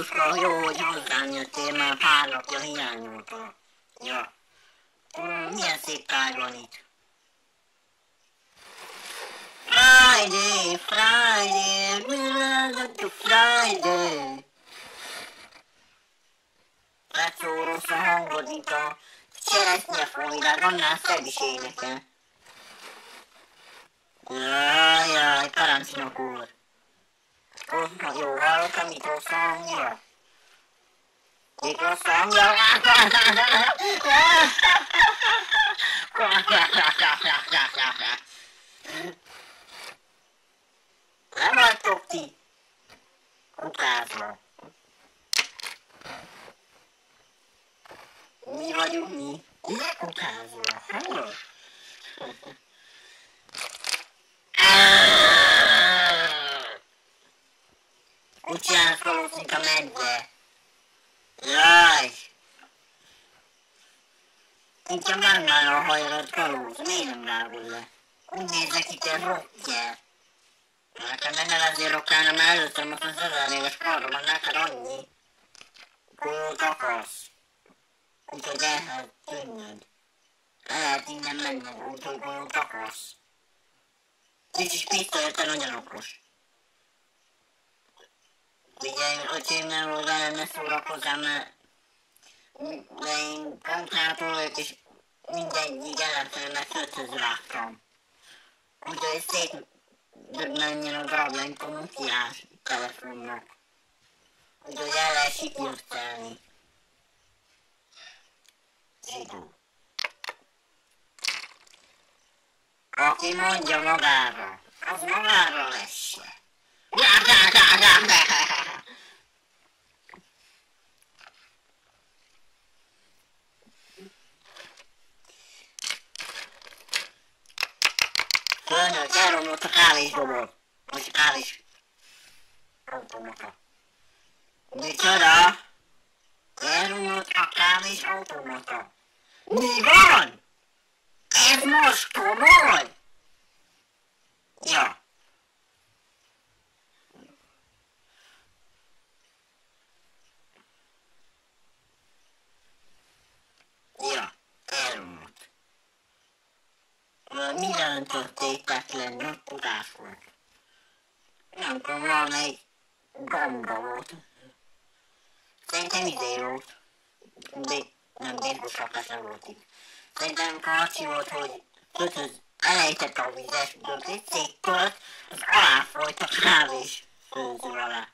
Puska, jó, hogy hozzám jöttél, már pár napja hiányolta. Ja. Milyen szép táj van itt. Friday, Friday, we're Friday. Látszó rossz a hangod, mint a cseresznye folynak, annál szebb is énekel. Jaj, jaj, parancsinok úr. Oh, jó, hallok, amit rossz a hangja. Mit rossz a hangja? Nem vagytok ti. Kukázva. Mi vagyunk mi? Lekukázva. Hallod? Úgy csinálsz valót, mint a medve. Jaj! Mint a vágnál a hajrad kalóz, miért nem rágod le? Úgy nézek itt egy rottyel. Nekem benne azért rokkálna, mert előttem most az ezer éves karban neked annyi. Gót akarsz. Úgyhogy el lehet tűnnöd. Lehet innen menned, úgyhogy gót akarsz. Kicsis pisztolyete nagyon okos. Figyelj, öcsém, nem volt velem, ne szórakozzám, mert de én kantrától vagyok, és mindegyik ellenfelemnek földhöz rágtam. Úgyhogy szét menjen a darabja, mint a Nokiás telefonnak. Úgyhogy el lehet sikírtelni. Zsidó. Aki mondja magára, az magára lesse. Fölnőtt, elromlott a kávésdobol. Most a kávés automata. Micsoda? Elromlott a kávés automata. Mi van? Ez most komoly? Ja. Ja, elmúlt. Mire öntöttétek le, nem tudás volt. Nem tudom, valamelyik gamba volt. Szerintem idő volt. De nem se volt itt. Szerintem karci volt, hogy kötöz elejtett a vizes, egy székkölt, az alá folyt a kávés főző alá.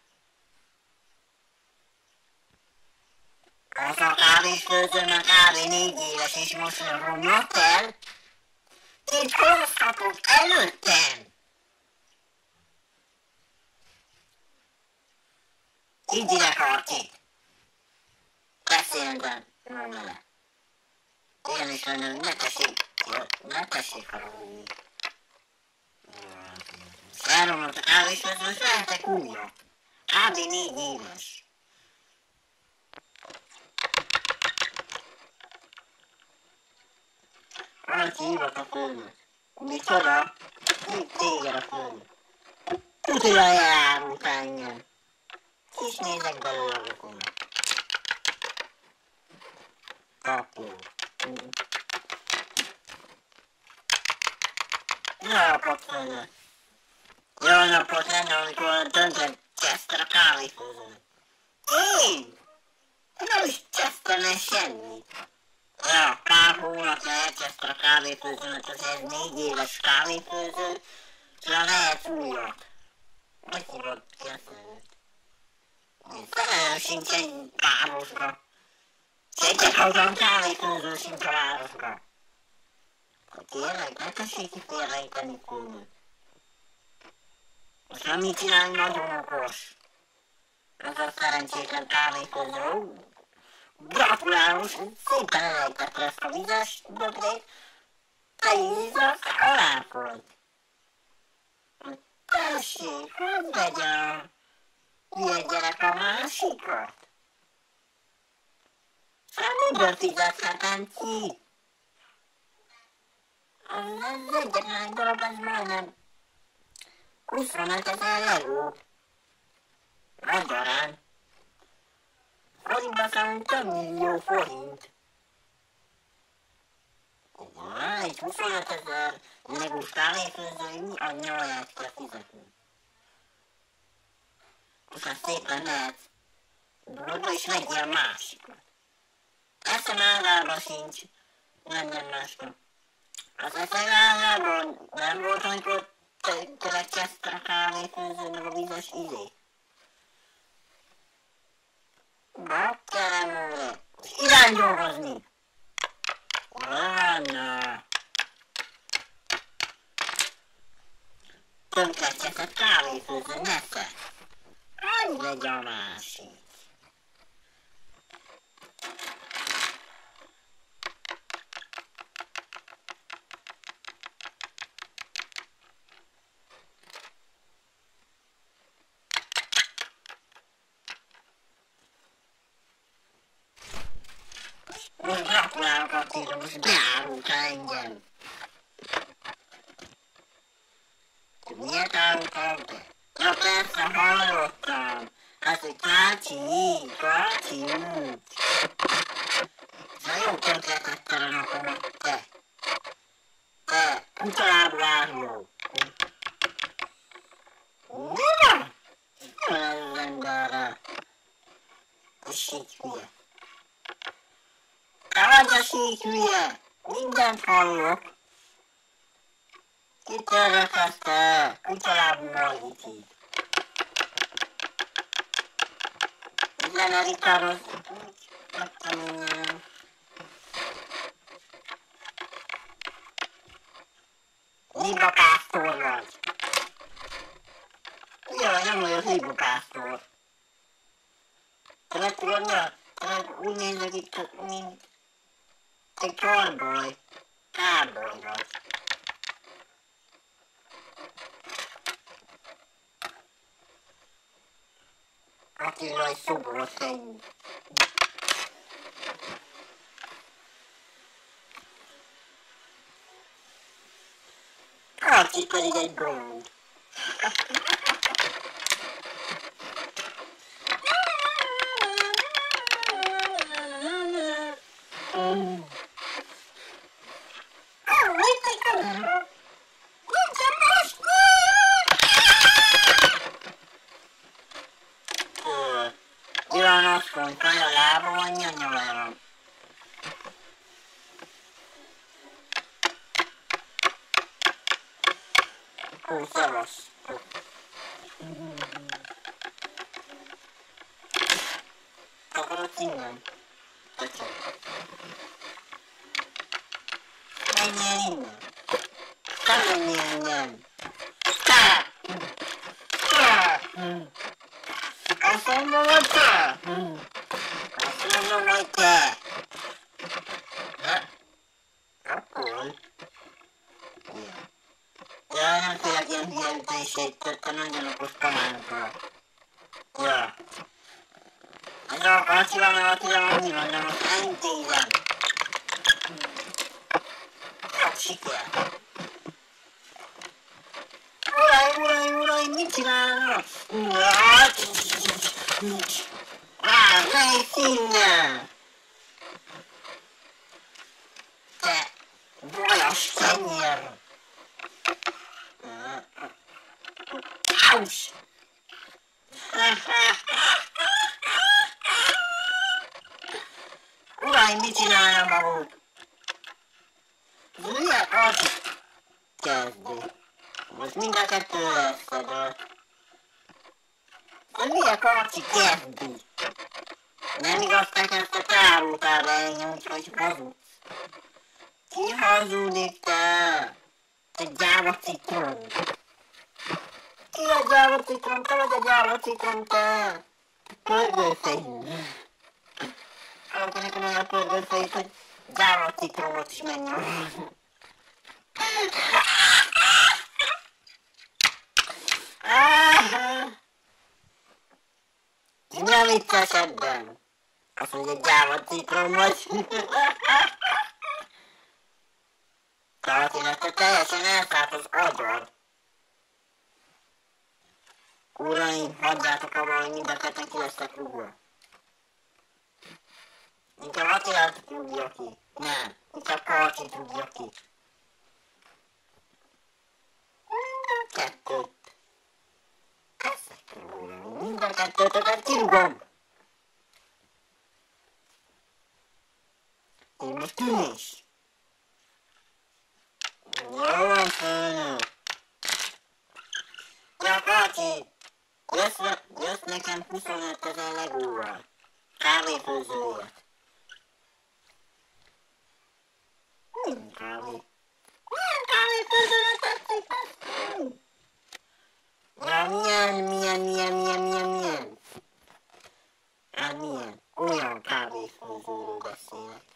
Az a kávésfőzőm a kávé négy éves, és most romlott el. Itt hozhatok előttem. Így ide kartit. Beszélben, mondom vele. Ilyen is mondom, ne tessék, ne tessék haragudni. Elromlott a kávésfőző, és lehetek újat. Kb. négy éves. Valaki hívott a főnök. Micsoda? Hív téged a főnök. Tudja, elárult engem. Kis nézek belőle a rokonnak. Kapó. Jó napot, főnök. Jó napot lenne, amikor döntött Chester a kávéfőzőn. Én? Nem is Chester semmit. Ja, pár hónap lehet ezt a kávéfőzőmet, az ez négy éves kávéfőző, és lehet újat. A főnök? Felelős sincs egy városba. Kávéfőző sincs a városba. Tényleg, ne tessék ki félrejteni főnök. Most nem mit csinálni, nagyon okos. Az a szerencsétlen kávéfőző, Gratulálok, szépen elejtette ezt a vizes bögrét. Te ízat aláfolt. Tessék, hogy vegye ilyen gyerek a másikat? Fizethetem ki? Az egyetlen darab, az majdnem 25 ezer euró. Magyarán. így beszállunk több millió forint. Ja, és 25 ezer negús kávéfőzői mi a nyolcát kell fizetni. Szépen mehetsz boltba és vegyél a másikat. Eszem állában sincs, nem, nem másnak. Az eszem állában nem volt, amikor keletkezte a kávéfőző meg a vizes izé. Bakkerem úr, irány dolgozni! Anna! Tönkrecseszett kávéfőző nesze! Annyi legyen a másik! direbus baru ganjel Dunia tahu tahu Lepas seholotan Kasih gaji Ráadásul hülye, mindent hallok. Kitörökezte, kutyalábú Margiti. Igen, Erika rossz, innen. Liba pásztor vagy. Jaj, nem vagyok liba pásztor. Te meg tudod, te úgy nézek itt, mint Good going, boy. Ah, boy, boy. Aqui nós thing. assim. Ah, fica ligado. Ivanoskon kaja lábon nyanyavarom. Ó, szevasz. Akarodsz innen? Köszönöm. Menjél innen. Te menjél innen. Te! Te! Azt mondom, hogy te! Azt mondom, hogy te! Akkor? Ja, nem tudok ilyen hülye ütését, te nagyon okos kamánkra. Ja. Ez a kacsival, meg Attila annyi van, de most elintézem. Hát siker. Uraim, uraim, uraim, Á, ne innen! Te bolyas kenyér! Aus! Uraim, mit csinálnak maguk? Milyen az kezdi? Most mind a kettő összedől. De milyen karci kezdi? Nem igaz, ezt a tárultál engem, úgyhogy hazudsz. Ki hazudik te? Te gyáva citrom. Ki a gyáva citrom? Te vagy a gyáva citrom, te. Pörgőfejű. Akkor nekem olyan pörgőfejű, hogy gyáva citromot is menjen. Nem vicces ebben. Azt mondja, gyáva citrom vagy. Tehát te teljesen elszállt az agyad. Uraim, hagyjátok abba, hogy mind a ketten ki lesztek rúgva. Inkább Attilát tudja ki. Nem, inkább Karcsi tudja ki. Mind a kettőt. Ezek mind a kettőtöket kirúgom. Én most tűnés. Jó van, főnök. Ja, Karcsi, jössz, jössz nekem 25 ezer legóval. Kávéfőzőért. Milyen kávé? Milyen kávéfőzőre tetszik ezt? Ja, milyen, milyen, milyen, milyen, milyen, milyen? Hát milyen? Olyan kávéfőzőről beszélek.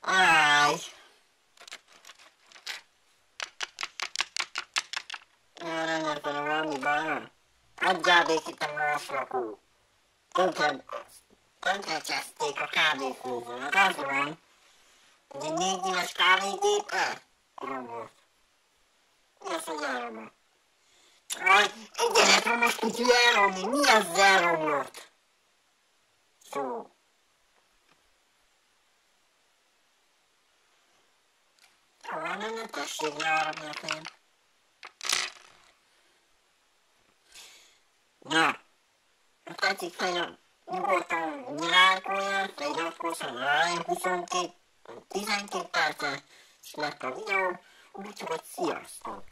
Áj! Erre van valami bajom. Adjál békít a máslakó. Tönkre, tönkrecseszték a kávéfőzőt, az van. De négy éves kávégépe? Robot. Ez egy elma. Aj, egyenletre most kicsi elromni, mi az elromlott? Szó. Hol menne tessék learabni a fejem? Na, tetszik fejlem, nyugodtan nyilálkoljál, feliratkozzon rá, 22, 12 percet, és lett a videó, úgyhogy sziasztok!